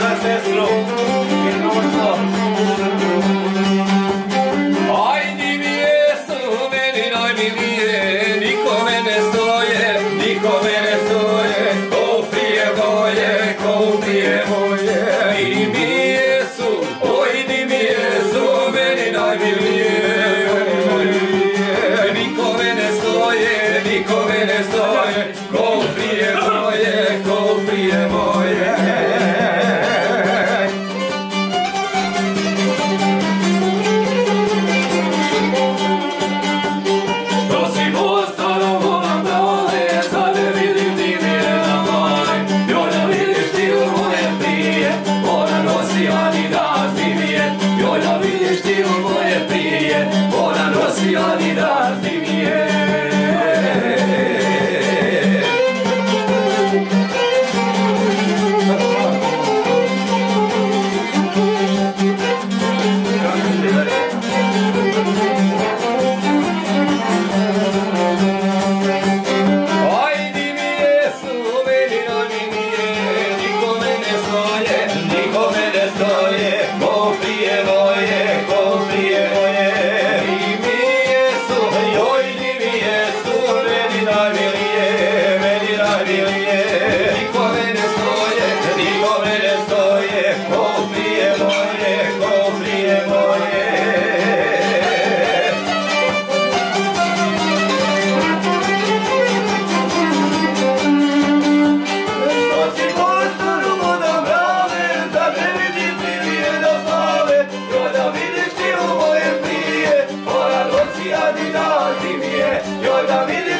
za sestru i društvo. Aj, divije su meni najmilije, nikome ne stoje, nikome ne stoje, ko prije moje, ko prije moje. Divije su, oj, divije su meni najmilije, nikome ne stoje, nikome hiljadina zimije, joj da vidi